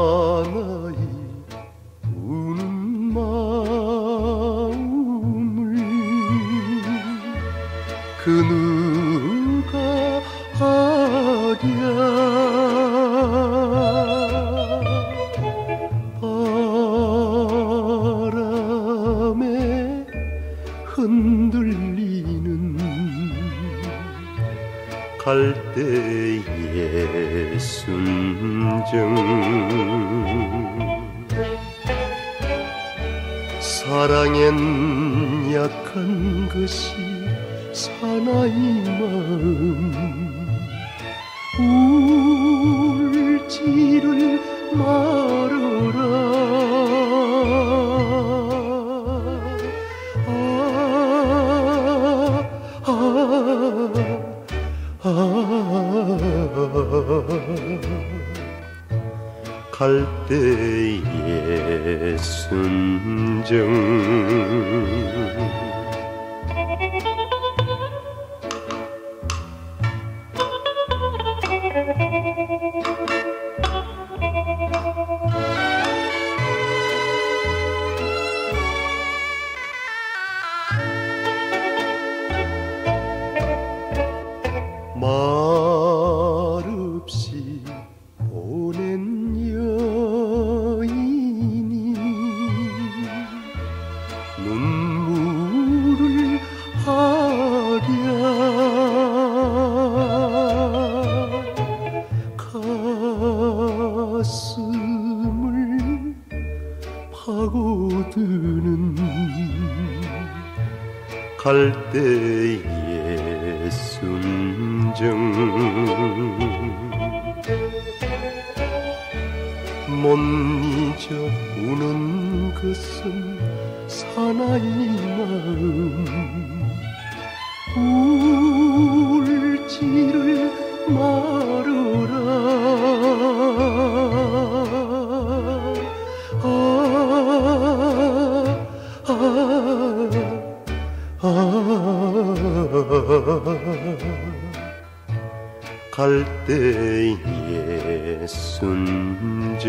사나이 우는 마음을 그누 갈대의 순정. 사랑엔 약한 것이 사나이 마음 울지를 말어라. 아, 갈대의 순정 말없이 보낸 여인이 눈물을 하랴 가슴을 파고드는 갈대의 순정 못 잊어 우는 것은 사나이 마음. 울지를 아, 아, 아, 갈대의 순정